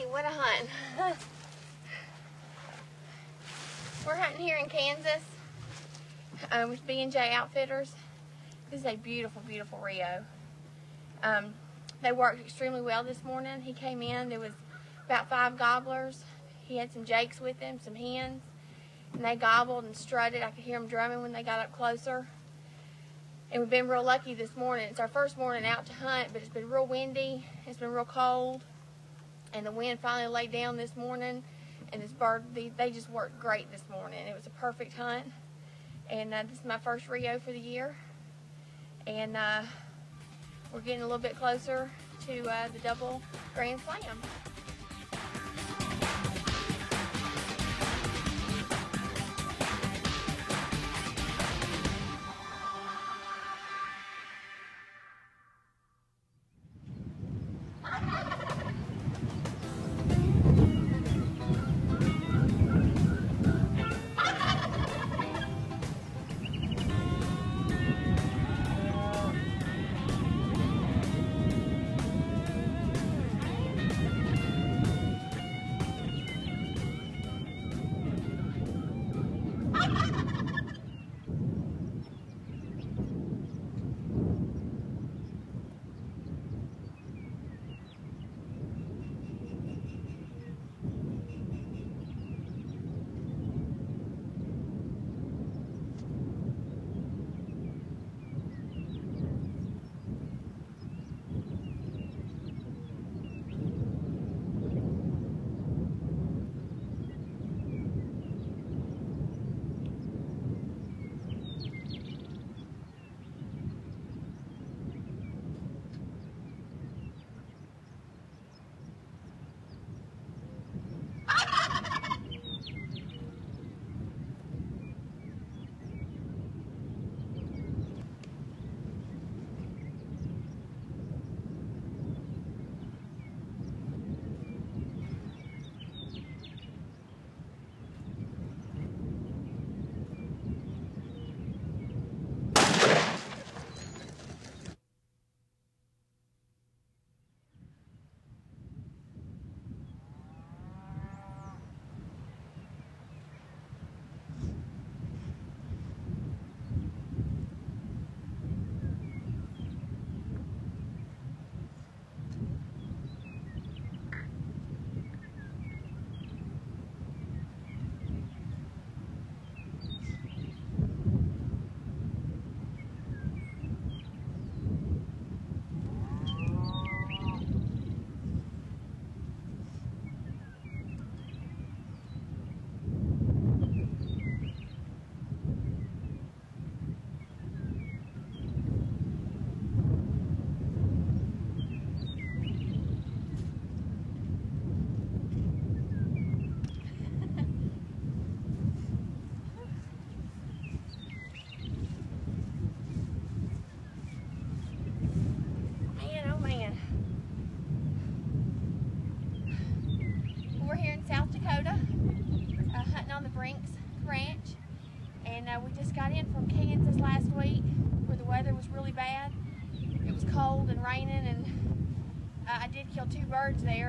you what a hunt. We're hunting here in Kansas um, with B&J Outfitters. This is a beautiful, beautiful Rio. Um, they worked extremely well this morning. He came in, there was about five gobblers. He had some jakes with him, some hens, and they gobbled and strutted. I could hear them drumming when they got up closer. And we've been real lucky this morning. It's our first morning out to hunt, but it's been real windy. It's been real cold. And the wind finally laid down this morning. And this bird, they, they just worked great this morning. It was a perfect hunt. And uh, this is my first Rio for the year. And uh, we're getting a little bit closer to uh, the double Grand Slam.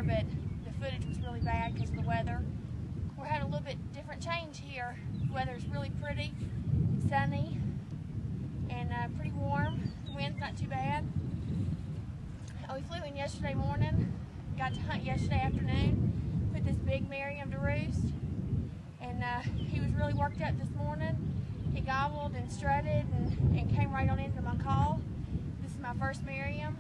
There, but the footage was really bad because of the weather. We're having a little bit different change here. The weather's really pretty, sunny, and uh, pretty warm. The wind's not too bad. Uh, we flew in yesterday morning, got to hunt yesterday afternoon, put this big Merriam to roost, and uh, he was really worked up this morning. He gobbled and strutted and, and came right on into my call. This is my first Merriam,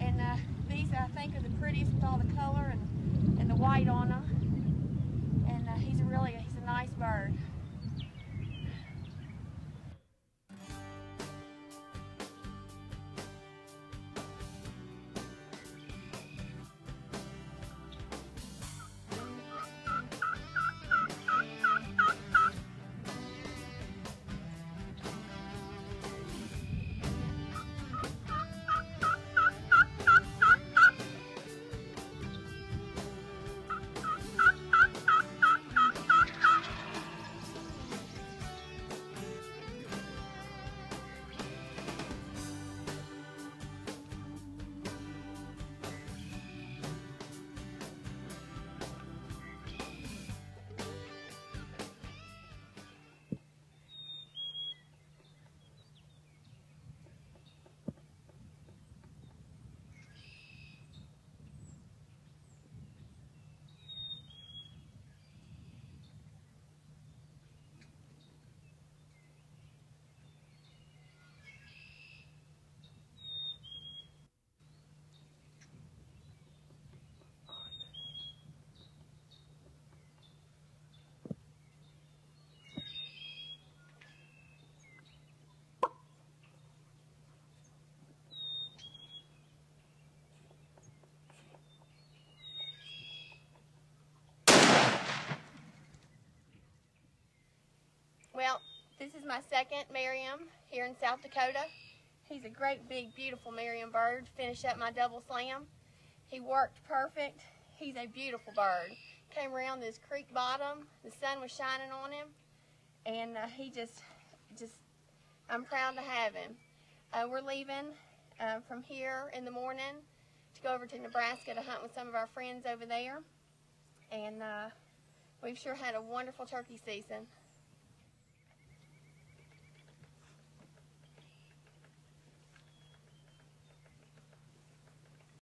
and uh, these I think are the prettiest with all the color and, and the white on them, and uh, he's a really, he's a nice bird. This is my second Merriam here in South Dakota. He's a great, big, beautiful Merriam bird. Finish up my double slam. He worked perfect. He's a beautiful bird. Came around this creek bottom. The sun was shining on him, and uh, he just, just, I'm proud to have him. Uh, we're leaving uh, from here in the morning to go over to Nebraska to hunt with some of our friends over there, and uh, we've sure had a wonderful turkey season.